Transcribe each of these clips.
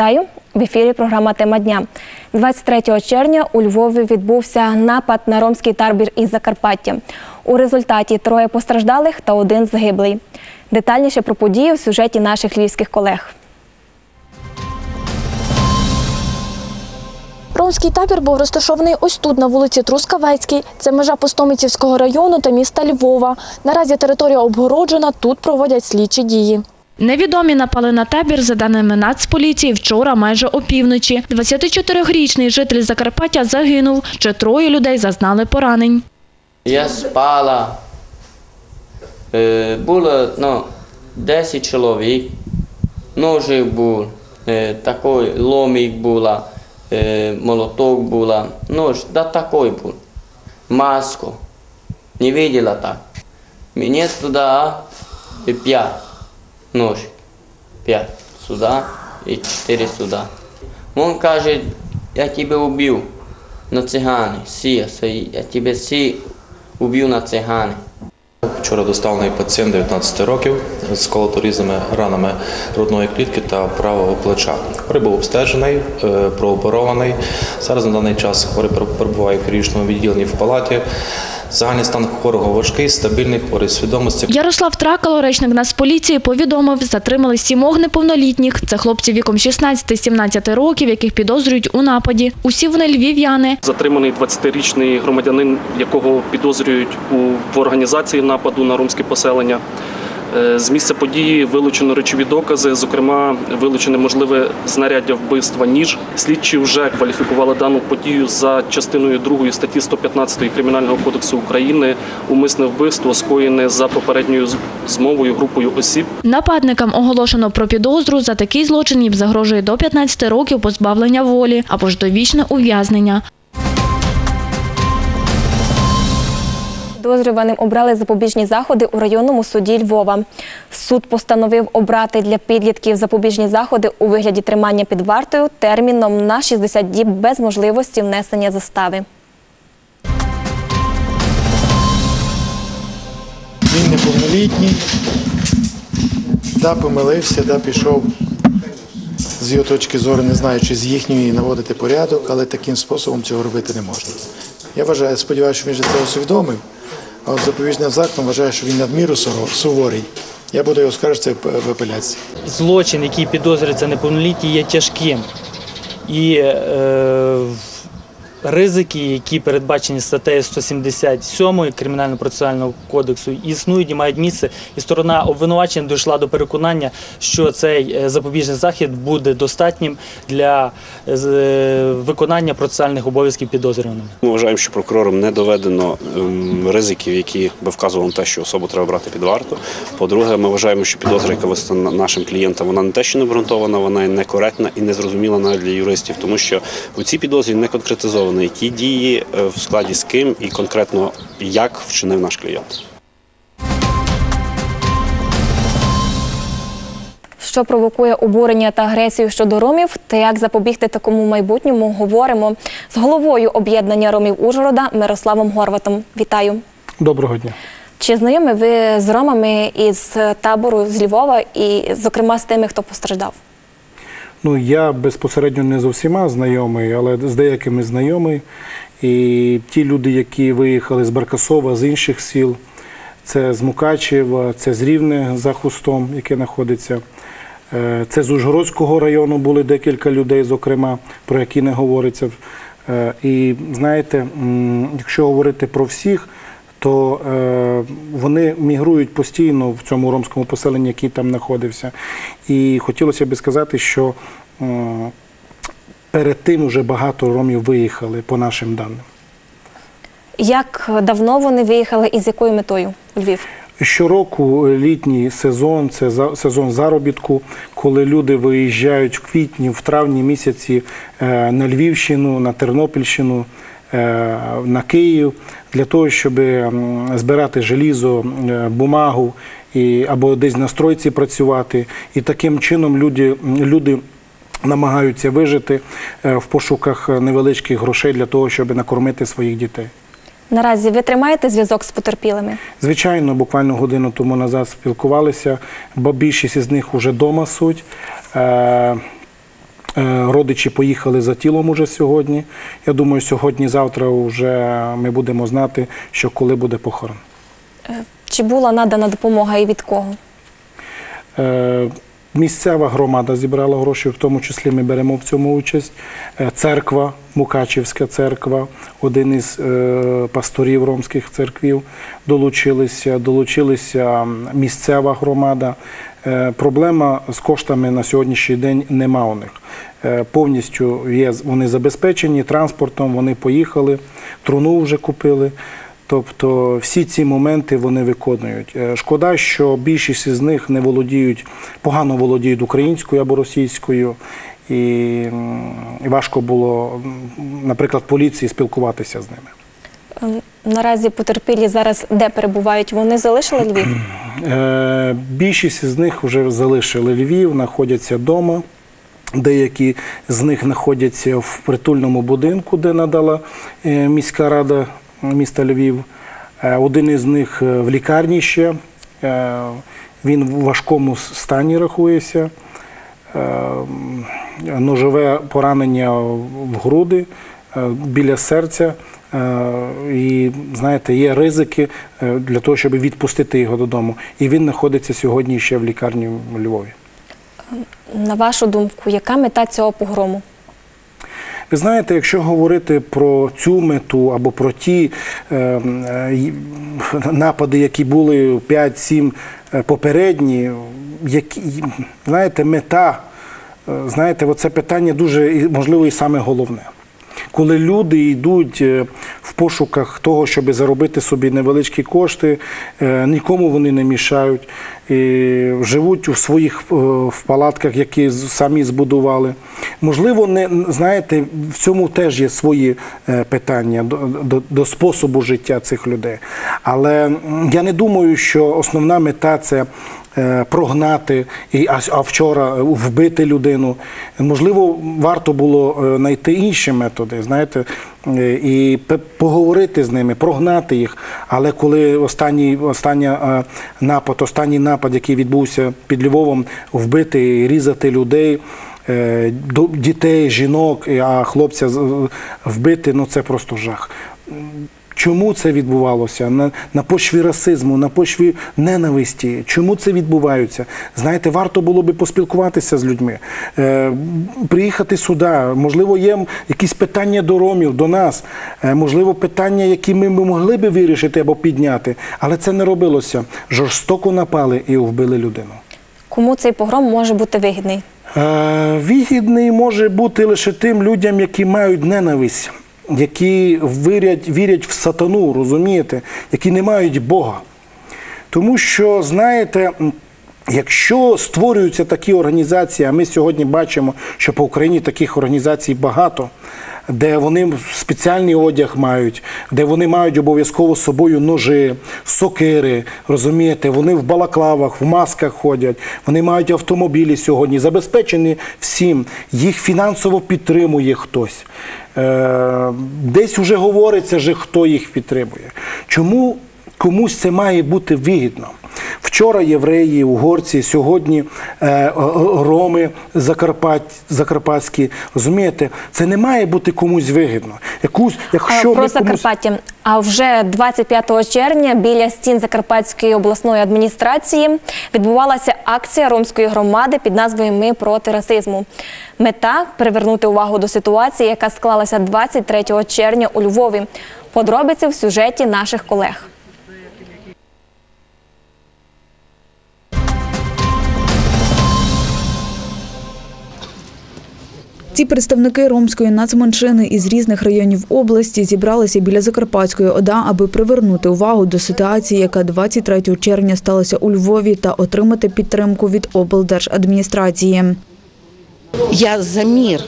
Вітаю! В ефірі програма Тема дня. 23 червня у Львові відбувся напад на ромський табір із Закарпаття. У результаті троє постраждалих та один загиблий. Детальніше про події в сюжеті наших львівських колег. Ромський табір був розташований ось тут, на вулиці Трускавецькій. Це межа Пустомитівського району та міста Львова. Наразі територія обгороджена, тут проводять слідчі дії. Невідомі напали на табір, за даними Нацполіції, вчора майже опівночі. 24-річний житель Закарпаття загинув, ще троє людей зазнали поранень. Я спала. Е, було ну, 10 чоловік. Ножик був, е, такий ломик була, е, молоток була. Нож, да такой був. Маску. Не видела так. Мені туди п'ять ножик. П'ять сюди і чотири сюди. Він каже, я тебе убив на цигани, сі, я тебе сі убив на цигани. Вчора доставлений пацієнт 19 років з колоторізними ранами грудної клітки та правого плеча. Хворий був обстежений, е, прооперований. Зараз на даний час хворий перебуває в хірургічному відділенні в палаті. Загальний стан хворого важкий, стабільний, хворий свідомості. Ярослав Тракало, речник Нацполіції, повідомив, затримали сімох неповнолітніх. Це хлопці віком 16-17 років, яких підозрюють у нападі. Усі вони львів'яни. Затриманий 20-річний громадянин, якого підозрюють у в організації нападу на ромське поселення. Е, З місця події вилучено речові докази, зокрема, вилучене можливе знаряддя вбивства ніж. Слідчі вже кваліфікували дану подію за частиною 2 статті 115 Кримінального кодексу України умисне вбивство, скоєне за попередньою змовою групою осіб. Нападникам оголошено про підозру. За такий злочин їм загрожує до 15 років позбавлення волі або ж довічне ув'язнення. Підозрюваним обрали запобіжні заходи у районному суді Львова. Суд постановив обрати для підлітків запобіжні заходи у вигляді тримання під вартою терміном на 60 діб без можливості внесення застави. Він неповнолітній, да, помилився, да, пішов з його точки зору, не знаю, чи з їхньої наводити порядок, але таким способом цього робити не можна. Я вважаю, сподіваюся, що він же це усвідомив, а от запобіжним заходом вважаю, що він надміру суворий. Я буду його скаржити в апеляції. злочин, який підозрюється неповнолітній, є тяжким. І е, ризики, які передбачені статтею 177 Кримінально-процесуального кодексу, існують і мають місце. І сторона обвинувачення дійшла до переконання, що цей е, запобіжний захід буде достатнім для е, е, виконання процесуальних обов'язків підозрюваними. Ми вважаємо, що прокурором не доведено ем, ризиків, які би вказували на те, що особу треба брати під варту. По-друге, ми вважаємо, що підозра, яка висунула нашим клієнтам, вона не те, що не обґрунтована, вона є некоректна і незрозуміла навіть для юристів, тому що у цій підозрі не конкретизовано, які дії е, в складі з ким і конкретно як вчинив наш клієнт. Що провокує обурення та агресію щодо ромів та як запобігти такому майбутньому, говоримо з головою об'єднання ромів Ужгорода Мирославом Горватом. Вітаю! Доброго дня. Чи знайомі ви з ромами із табору з Львова і, зокрема, з тими, хто постраждав? Ну я безпосередньо не з усіма знайомий, але з деякими знайомий. І ті люди, які виїхали з Баркасова, з інших сіл, це з Мукачева, це з Рівне за хустом, яке знаходиться. Е, Це з Ужгородського району були декілька людей, зокрема, про які не говориться. Е, І знаєте, якщо говорити про всіх, то е, вони мігрують постійно в цьому ромському поселенні, який там знаходився. І хотілося б сказати, що е, перед тим вже багато ромів виїхали по нашим даним. Як давно вони виїхали і з якою метою у Львів? Щороку літній сезон це сезон заробітку, коли люди виїжджають в квітні, в травні місяці е, на Львівщину, на Тернопільщину, на Київ для того, щоб збирати желізо, е, бумагу і, або десь на стройці працювати. І таким чином люди, люди намагаються вижити е, в пошуках невеличких грошей для того, щоб накормити своїх дітей. Наразі ви тримаєте зв'язок з потерпілими? Звичайно, буквально годину тому назад спілкувалися, бо більшість із них вже вдома суть. Е, Е, Родичі поїхали за тілом уже сьогодні. Я думаю, сьогодні-завтра вже ми будемо знати, що коли буде похорон. Чи була надана допомога і від кого? Е, Місцева громада зібрала гроші, в тому числі ми беремо в цьому участь. Е, Церква, Мукачівська церква, один із е, пасторів ромських церквів долучилися, долучилися місцева громада. Е, Проблема з коштами на сьогоднішній день нема у них. Е, Повністю є, вони забезпечені транспортом, вони поїхали, труну вже купили. Тобто всі ці моменти вони виконують. Е, Шкода, що більшість із них не володіють, погано володіють українською або російською, і важко було, наприклад, поліції спілкуватися з ними. Наразі потерпілі зараз де перебувають? Вони залишили Львів? Е, Більшість з них вже залишили Львів, знаходяться вдома. Деякі з них знаходяться в притульному будинку, де надала е, міська рада міста Львів. Е, Один із них в лікарні ще. Він в важкому стані рахується. Ножове поранення в груди біля серця. Е, І знаєте, є ризики е, для того, щоб відпустити його додому. І він знаходиться сьогодні ще в лікарні в Львові. На вашу думку, яка мета цього погрому? Ви знаєте, якщо говорити про цю мету або про ті е, е, напади, які були 5-7 е, попередні, які, знаєте, мета, знаєте, оце питання дуже можливо і саме головне. Коли люди йдуть е, в пошуках того, щоб заробити собі невеличкі кошти, е, нікому вони не мішають, і живуть у своїх е, в палатках, які самі збудували. Можливо, не знаєте, в цьому теж є свої питання до, до, до способу життя цих людей. Але я не думаю, що основна мета це прогнати, і, а, вчора вбити людину. Можливо, варто було е, знайти інші методи, знаєте, е, і поговорити з ними, прогнати їх. Але коли останній, остання е, напад, останній напад, який відбувся під Львовом, вбити і різати людей. е, Дітей, жінок, а хлопця вбити, ну це просто жах. Чому це відбувалося? На, на почві расизму, на почві ненависті. Чому це відбувається? Знаєте, варто було би поспілкуватися з людьми, е, приїхати сюди. Можливо, є якісь питання до ромів, до нас, е, можливо, питання, які ми, могли би вирішити або підняти, але це не робилося. Жорстоко напали і вбили людину. Кому цей погром може бути вигідний? Е, Вигідний може бути лише тим людям, які мають ненависть, які вірять, вірять в сатану, розумієте, які не мають Бога. Тому що, знаєте, якщо створюються такі організації, а ми сьогодні бачимо, що по Україні таких організацій багато, де вони спеціальний одяг мають, де вони мають обов'язково з собою ножи, сокири, розумієте, вони в балаклавах, в масках ходять, вони мають автомобілі сьогодні, забезпечені всім, їх фінансово підтримує хтось. Е, Десь вже говориться, хто їх підтримує. Чому комусь це має бути вигідно? Вчора євреї, угорці, сьогодні е, роми Закарпат, закарпатські. Розумієте, це не має бути комусь вигідно. Якусь, якщо про ми комусь... Закарпаття. А вже 25 червня біля стін Закарпатської обласної адміністрації відбувалася акція ромської громади під назвою Ми проти расизму. Мета привернути увагу до ситуації, яка склалася 23 червня у Львові. Подробиці в сюжеті наших колег. Ці представники ромської нацменшини із різних районів області зібралися біля Закарпатської ОДА, аби привернути увагу до ситуації, яка 23 червня сталася у Львові, та отримати підтримку від облдержадміністрації. Я за мир.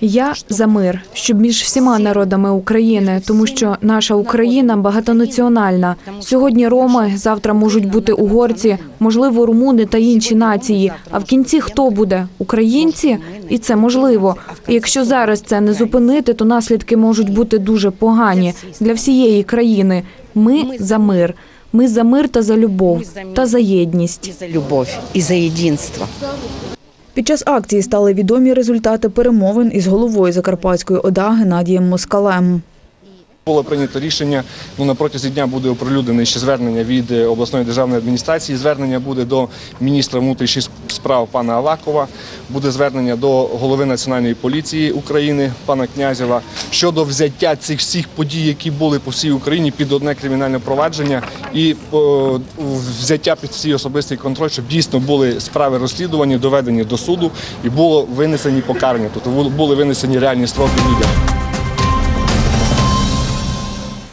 Я за мир, щоб між всіма народами України, тому що наша Україна багатонаціональна. Сьогодні роми, завтра можуть бути угорці, можливо, румуни та інші нації. А в кінці хто буде? Українці? І це можливо. І якщо зараз це не зупинити, то наслідки можуть бути дуже погані для всієї країни. Ми за мир. Ми за мир та за любов та за єдність. І за любов, і за єдинство. Під час акції стали відомі результати перемовин із головою Закарпатської ОДА Геннадієм Москалем. Було прийнято рішення. Ну на протязі дня буде оприлюднене ще звернення від е, обласної державної адміністрації. Звернення буде до міністра внутрішніх справ пана Авакова. Буде звернення до голови національної поліції України пана Князєва щодо взяття цих всіх подій, які були по всій Україні, під одне кримінальне провадження і о, взяття під свій особистий контроль, щоб дійсно були справи розслідувані, доведені до суду і було винесені покарання. Тобто були винесені реальні строки людям.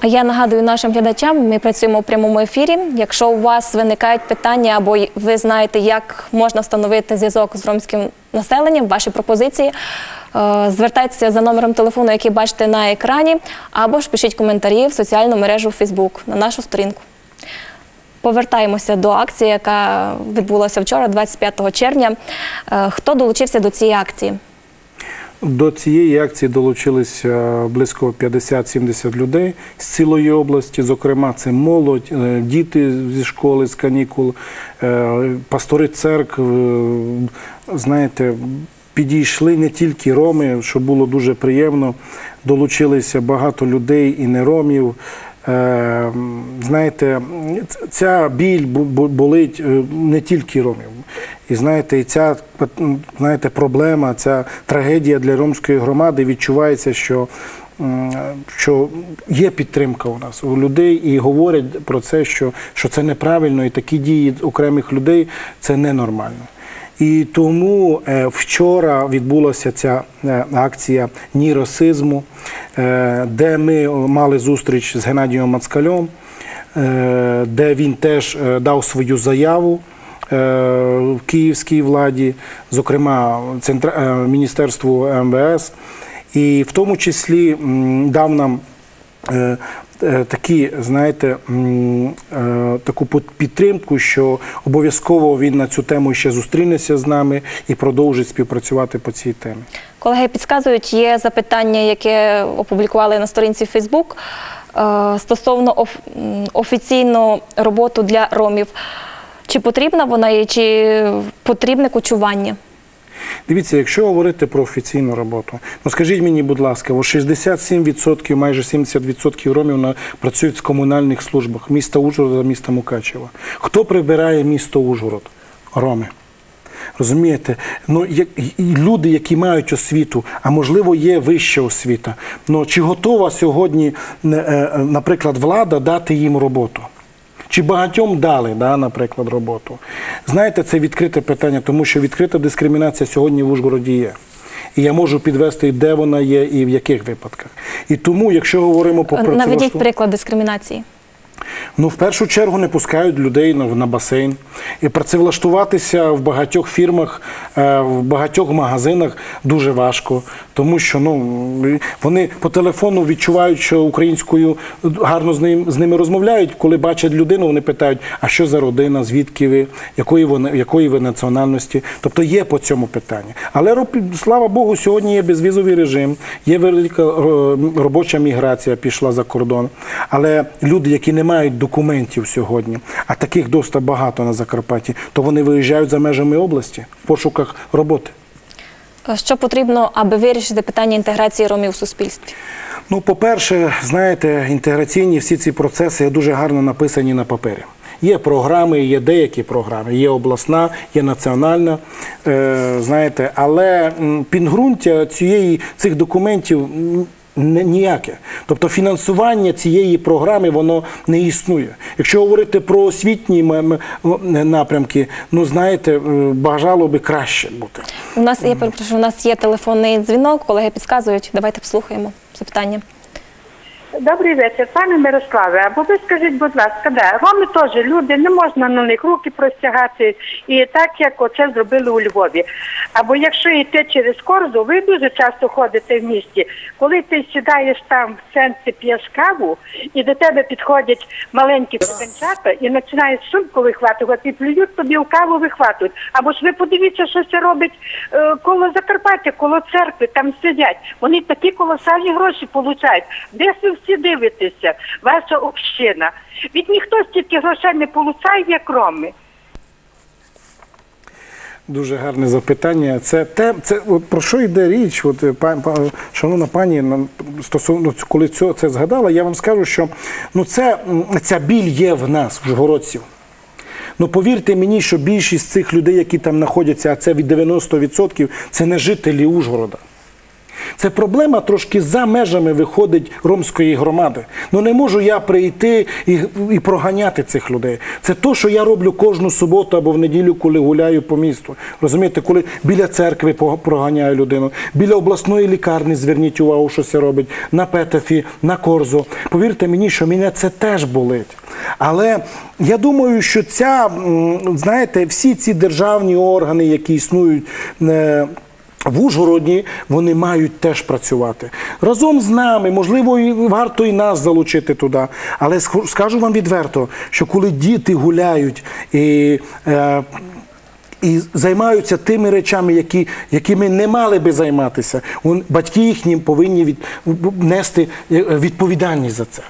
Я нагадую нашим глядачам, ми працюємо у прямому ефірі. Якщо у вас виникають питання або ви знаєте, як можна встановити зв'язок з ромським населенням, ваші пропозиції, е, звертайтеся за номером телефону, який бачите на екрані, або ж пишіть коментарі в соціальну мережу Facebook на нашу сторінку. Повертаємося до акції, яка відбулася вчора, 25 червня. Е, Хто долучився до цієї акції? До цієї акції долучилися близько 50-70 людей з цілої області. Зокрема, це молодь, е, діти зі школи, з канікул, е, пастори церкв. е, Знаєте, підійшли не тільки роми, що було дуже приємно. Долучилися багато людей і не ромів. Е, Знаєте, ця біль болить е, не тільки ромів. І знаєте, і ця знаєте, проблема, ця трагедія для ромської громади відчувається, що, що є підтримка у нас у людей і говорять про це, що, що це неправильно, і такі дії окремих людей це ненормально. І тому е, вчора відбулася ця е, акція Ні расизму, е, де ми мали зустріч з Геннадієм Мацкальом, де він теж дав свою заяву в київській владі, зокрема Міністерству МВС, і в тому числі дав нам такі, знаєте, е, таку підтримку, що обов'язково він на цю тему ще зустрінеться з нами і продовжить співпрацювати по цій темі. Колеги підказують, є запитання, яке опублікували на сторінці е, стосовно оф- офіційну роботу для ромів. Чи потрібна вона і чи потрібне кочування? Дивіться, якщо говорити про офіційну роботу, ну скажіть мені, будь ласка, о 67%, майже 70% ромів працюють в комунальних службах міста Ужгорода, міста Мукачева. Хто прибирає місто Ужгород? Роми. Розумієте, ну як люди, які мають освіту, а можливо є вища освіта. Ну чи готова сьогодні, е, е, наприклад, влада дати їм роботу? Чи багатьом дали, да, наприклад, роботу? Знаєте, це відкрите питання, тому що відкрита дискримінація сьогодні в Ужгороді є. І я можу підвести, де вона є і в яких випадках. І тому, якщо говоримо про Наведіть приклад дискримінації. Ну, в першу чергу не пускають людей на, на басейн. І працевлаштуватися в багатьох фірмах, е, в багатьох магазинах дуже важко, тому що ну, вони по телефону відчувають, що українською гарно з, ним, з ними розмовляють. Коли бачать людину, вони питають, а що за родина, звідки ви, якої ви, якої ви національності. Тобто є по цьому питання. Але слава Богу, сьогодні є безвізовий режим, є велика е, робоча міграція пішла за кордон. Але люди, які не мають документів сьогодні, а таких досить багато на Закарпатті, то вони виїжджають за межами області в пошуках роботи. Що потрібно, аби вирішити питання інтеграції ромів у суспільстві? Ну, по-перше, знаєте, інтеграційні всі ці процеси дуже гарно написані на папері. Є програми, є деякі програми, є обласна, є національна, е, знаєте, але цієї цих документів ніяке. Тобто фінансування цієї програми воно не існує. Якщо говорити про освітні напрямки, ну знаєте, е, бажало би краще бути. У нас я перепрошую, у нас є телефонний дзвінок, колеги підказують. Давайте послухаємо запитання. Добрий вечір, пане Мирославе. Або ви скажіть, будь ласка, да, роми теж люди, не можна на них руки простягати, і так як оце зробили у Львові. Або якщо йти через Корзу, ви дуже часто ходите в місті. Коли ти сідаєш там в центрі п'єш каву, і до тебе підходять маленькі студенчата і починають сумку вихватувати, і плюють тобі в каву вихватують. Або ж ви подивіться, що це робить е, коло Закарпаття, коло церкви, там сидять. Вони такі колосальні гроші получають. Де всі дивитеся? Ваша община. Від ніхто стільки грошей не получає, як роми. Дуже гарне запитання. Це те, це от про що йде річ? От е, па, па, шановна пані, стосовно коли цього це згадала, я вам скажу, що ну це ця біль є в нас, в жгородців. Ну повірте мені, що більшість цих людей, які там знаходяться, а це від 90%, це не жителі Ужгорода. Це проблема трошки за межами виходить ромської громади. Ну не можу я прийти і, і проганяти цих людей. Це то, що я роблю кожну суботу або в неділю, коли гуляю по місту. Розумієте, коли біля церкви проганяю людину, біля обласної лікарні зверніть увагу, що це робить, на Петефі, на Корзо. Повірте мені, що мене це теж болить. Але я думаю, що ця, знаєте, всі ці державні органи, які існують. В Ужгороді вони мають теж працювати разом з нами. Можливо, і варто і нас залучити туди. Але скажу вам відверто, що коли діти гуляють і. Е, і займаються тими речами, які, якими не мали би займатися. Батьки їхні повинні від, нести е, відповідальність за це.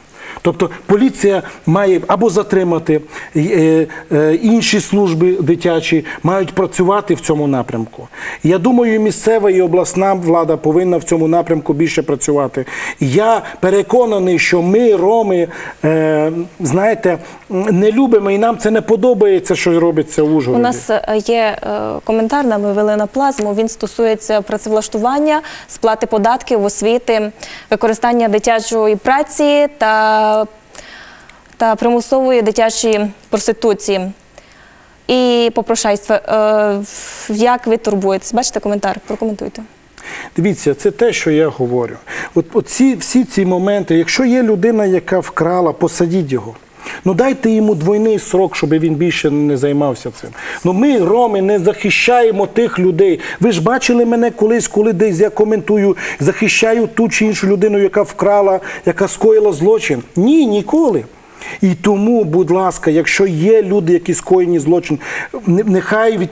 Тобто поліція має або затримати е, е, інші служби дитячі мають працювати в цьому напрямку. Я думаю, місцева і обласна влада повинна в цьому напрямку більше працювати. Я переконаний, що ми, роми, е, знаєте, не любимо і нам це не подобається, що робиться в У нас є коментар, на плазму. Він стосується працевлаштування, сплати податків, освіти, використання дитячої праці та, та примусової дитячої проституції. І попрошайства. Е, Як ви турбуєтесь? Бачите коментар? Прокоментуйте. Дивіться, це те, що я говорю. От, от ці, всі ці моменти, якщо є людина, яка вкрала, посадіть його. Ну дайте йому двойний срок, щоб він більше не займався цим. Ну ми, роми, не захищаємо тих людей. Ви ж бачили мене колись, коли десь я коментую, захищаю ту чи іншу людину, яка вкрала, яка скоїла злочин. Ні, ніколи. І тому, будь ласка, якщо є люди, які скоєні злочин, нехай від...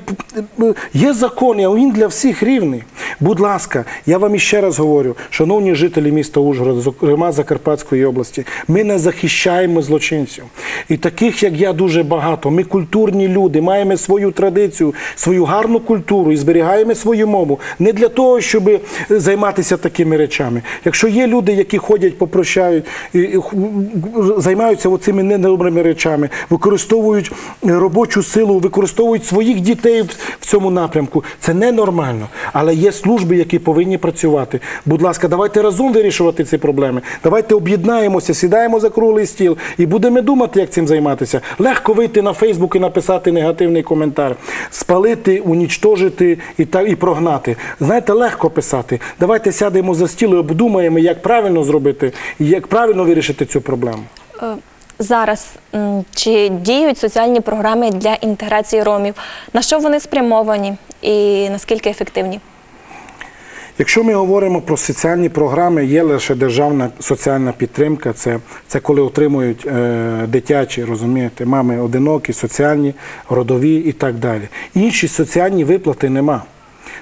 є закон, а він для всіх рівний. Будь ласка, я вам іще раз говорю, шановні жителі міста Ужгород, зокрема Закарпатської області, ми не захищаємо злочинців. І таких, як я, дуже багато. Ми культурні люди, маємо свою традицію, свою гарну культуру і зберігаємо свою мову. Не для того, щоб займатися такими речами. Якщо є люди, які ходять, попрощають, і, займаються цими недобрими речами, використовують е, робочу силу, використовують своїх дітей в- цьому напрямку, це ненормально. Але є служби, які повинні працювати. Будь ласка, давайте разом вирішувати ці проблеми. Давайте об'єднаємося, сідаємо за круглий стіл і будемо думати, як цим займатися. Легко вийти на Фейсбук і написати негативний коментар, спалити, унічтожити і та і прогнати. Знаєте, легко писати. Давайте сядемо за стіл і обдумаємо, як правильно зробити як правильно вирішити цю проблему. Зараз чи діють соціальні програми для інтеграції ромів? На що вони спрямовані і наскільки ефективні? Якщо ми говоримо про соціальні програми, є лише державна соціальна підтримка. Це, це коли отримують е, дитячі, розумієте, мами одинокі, соціальні, родові і так далі. Інші соціальні виплати нема.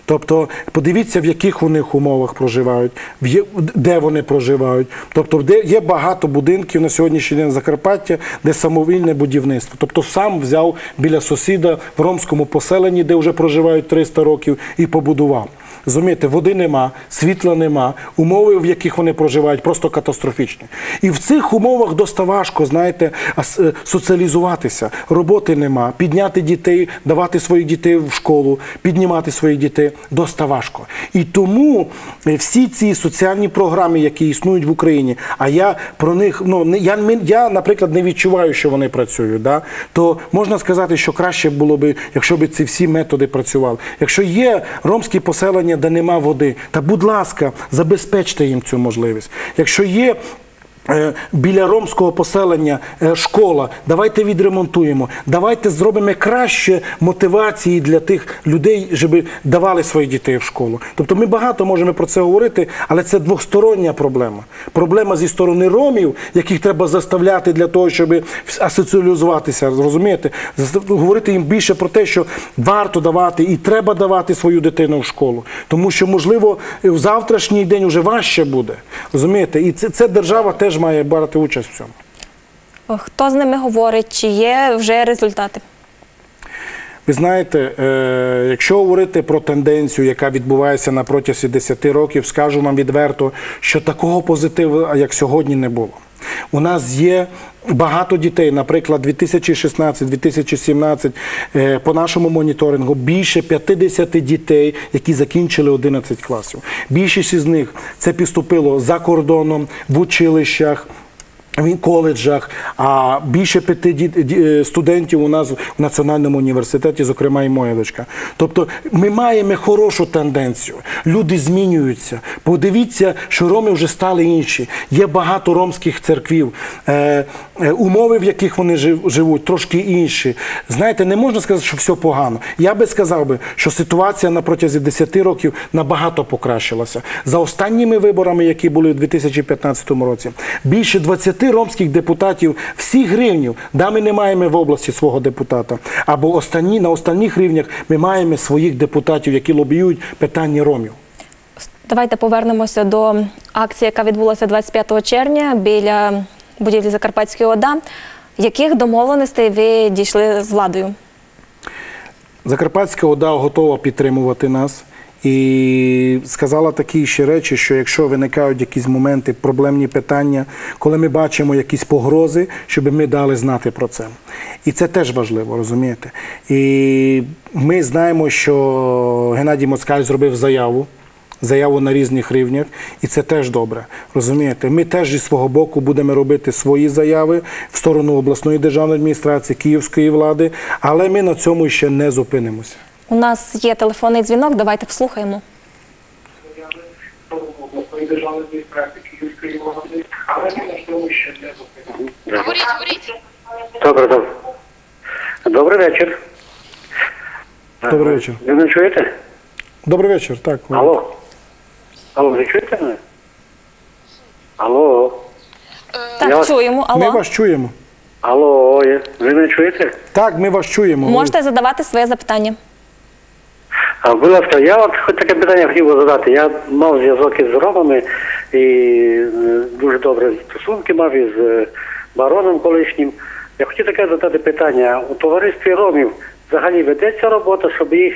Тобто подивіться, в яких у них умовах проживають, в де вони проживають. Тобто, де є багато будинків на сьогоднішній день Закарпаття, де самовільне будівництво. Тобто сам взяв біля сусіда в ромському поселенні, де вже проживають 300 років, і побудував. Розумієте, води нема, світла нема, умови, в яких вони проживають, просто катастрофічні. І в цих умовах доста важко, знаєте, е, соціалізуватися. Роботи нема, підняти дітей, давати своїх дітей в школу, піднімати своїх дітей доста важко. І тому е, всі ці соціальні програми, які існують в Україні, а я про них, ну я, я наприклад, не відчуваю, що вони працюють. Да? То можна сказати, що краще було би, якщо б ці всі методи працювали. Якщо є ромські поселення, де нема води, та будь ласка, забезпечте їм цю можливість. Якщо є біля ромського поселення е, школа, давайте відремонтуємо, давайте зробимо краще мотивації для тих людей, щоб давали своїх дітей в школу. Тобто ми багато можемо про це говорити, але це двостороння проблема. Проблема зі сторони ромів, яких треба заставляти для того, щоб асоціалізуватися, розумієте, говорити їм більше про те, що варто давати і треба давати свою дитину в школу. Тому що, можливо, в завтрашній день вже важче буде. Розумієте? І це, це держава теж має брати участь в цьому. Хто з ними говорить? Чи є вже результати? Ви знаєте, е, якщо говорити про тенденцію, яка відбувається на протязі 10 років, скажу вам відверто, що такого позитиву, як сьогодні, не було. У нас є багато дітей, наприклад, 2016-2017, е, по нашому моніторингу більше 50 дітей, які закінчили 11 класів. Більшість із них це підступило за кордоном, в училищах. В коледжах, а більше п'яти е, студентів у нас в національному університеті, зокрема і моя дочка. Тобто ми маємо хорошу тенденцію. Люди змінюються. Подивіться, що роми вже стали інші. Є багато ромських церквів, е, е, умови, в яких вони жив- живуть, трошки інші. Знаєте, не можна сказати, що все погано. Я би сказав би, що ситуація на протязі 10 років набагато покращилася. За останніми виборами, які були у 2015 році, більше 20 ромських депутатів всіх рівнів, да, ми не маємо в області свого депутата, або останні, на останніх рівнях ми маємо своїх депутатів, які лобіюють питання ромів. Давайте повернемося до акції, яка відбулася 25 червня біля будівлі Закарпатської ОДА. Яких домовленостей ви дійшли з владою? Закарпатська ОДА готова підтримувати нас. І сказала такі ще речі, що якщо виникають якісь моменти, проблемні питання, коли ми бачимо якісь погрози, щоб ми дали знати про це. І це теж важливо, розумієте? І ми знаємо, що Геннадій Москаль зробив заяву. Заяву на різних рівнях, і це теж добре. Розумієте, ми теж зі свого боку будемо робити свої заяви в сторону обласної державної адміністрації, київської влади, але ми на цьому ще не зупинимося. У нас є телефонний дзвінок, давайте послухаємо. Добре, добре. Добрий вечір. Добрий вечір. Ви мене чуєте? Добрий вечір. Так, Алло. Алло, ви чуєте мене? Алло. Так, Я вас- чуємо. Ми вас чуємо. Алло, ви мене чуєте? Так, ми вас чуємо. Можете задавати своє запитання. А, будь ласка, я от хоч таке питання хотів би задати. Я мав зв'язок із ромами і е, дуже добре стосунки мав із е, бароном колишнім. Я хотів таке задати питання. У товаристві ромів взагалі ведеться робота, щоб їх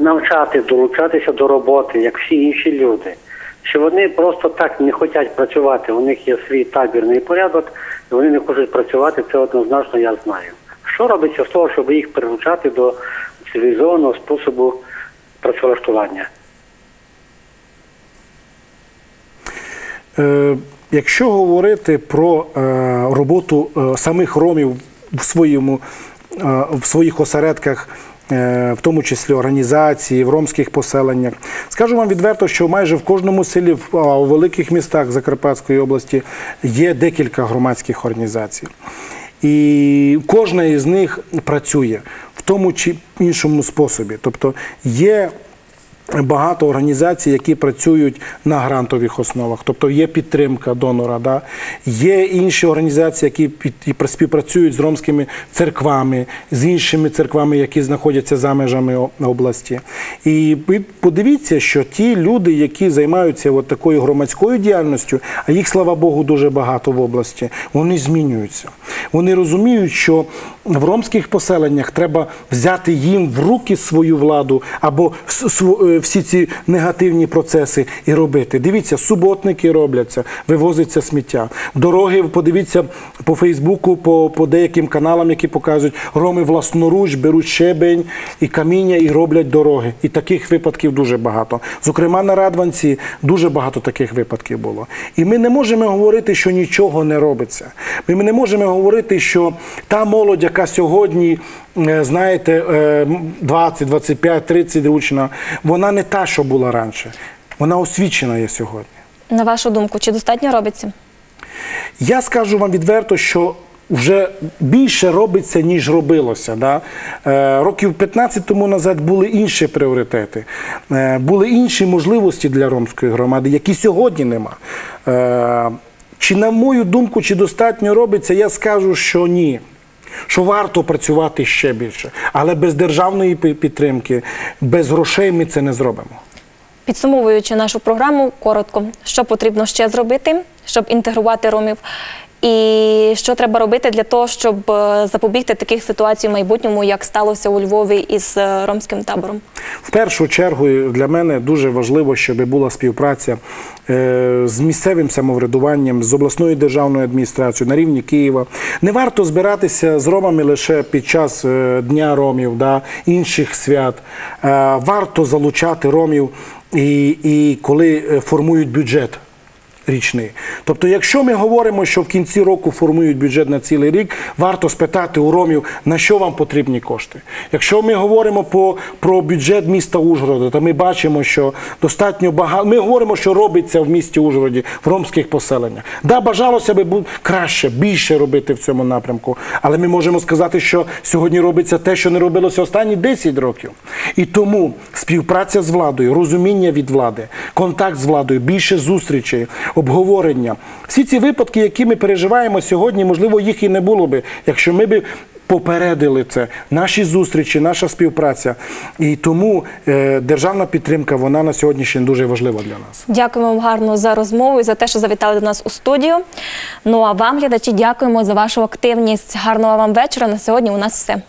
навчати, долучатися до роботи, як всі інші люди. Чи вони просто так не хочуть працювати? У них є свій табірний порядок, і вони не хочуть працювати, це однозначно я знаю. Що робиться з того, щоб їх приручати до цивілізованого способу працевлаштування? Е, якщо говорити про е, роботу е, самих ромів в, своєму, е, в своїх осередках, е, в тому числі організації, в ромських поселеннях, скажу вам відверто, що майже в кожному селі, а у великих містах Закарпатської області є декілька громадських організацій. І кожна із них працює в тому чи іншому способі. Тобто є багато організацій, які працюють на грантових основах, тобто є підтримка донора. Да? Є інші організації, які співпрацюють з ромськими церквами, з іншими церквами, які знаходяться за межами області. І подивіться, що ті люди, які займаються от такою громадською діяльністю, а їх, слава Богу, дуже багато в області, вони змінюються. Вони розуміють, що в ромських поселеннях треба взяти їм в руки свою владу або е, всі ці негативні процеси і робити. Дивіться, суботники робляться, вивозиться сміття. Дороги, подивіться по Фейсбуку, по, по деяким каналам, які показують, роми власноруч беруть щебень і каміння і роблять дороги. І таких випадків дуже багато. Зокрема, на Радванці дуже багато таких випадків було. І ми не можемо говорити, що нічого не робиться. Ми не можемо говорити, що та молодь, яка сьогодні, е, знаєте, е, 20, 25, 30 ручна, вона не та, що була раніше. Вона освічена є сьогодні. На вашу думку, чи достатньо робиться? Я скажу вам відверто, що вже більше робиться, ніж робилося. Да? Е, років 15 тому назад були інші пріоритети, е, були інші можливості для ромської громади, які сьогодні нема. Е, чи, на мою думку, чи достатньо робиться, я скажу, що ні. Що варто працювати ще більше, але без державної підтримки, без грошей ми це не зробимо. Підсумовуючи нашу програму, коротко, що потрібно ще зробити, щоб інтегрувати ромів, і що треба робити для того, щоб е, запобігти таких ситуацій в майбутньому, як сталося у Львові із е, ромським табором. В першу чергу для мене дуже важливо, щоб була співпраця е, з місцевим самоврядуванням, з обласною державною адміністрацією на рівні Києва. Не варто збиратися з ромами лише під час е, Дня ромів, да, інших свят. Е, Варто залучати ромів і, і коли е, формують бюджет річний. Тобто, якщо ми говоримо, що в кінці року формують бюджет на цілий рік, варто спитати у ромів, на що вам потрібні кошти. Якщо ми говоримо по, про бюджет міста Ужгорода, то ми бачимо, що достатньо багато. Ми говоримо, що робиться в місті Ужгороді, в ромських поселеннях. Да, бажалося би краще, більше робити в цьому напрямку. Але ми можемо сказати, що сьогодні робиться те, що не робилося останні 10 років. І тому співпраця з владою, розуміння від влади, контакт з владою, більше зустрічей, обговорення. Всі ці випадки, які ми переживаємо сьогодні, можливо, їх і не було би, якщо ми би попередили це. Наші зустрічі, наша співпраця. І тому е, державна підтримка, вона на сьогоднішній дуже важлива для нас. Дякуємо вам гарно за розмову і за те, що завітали до нас у студію. Ну а вам, глядачі, дякуємо за вашу активність. Гарного вам вечора. На сьогодні у нас все.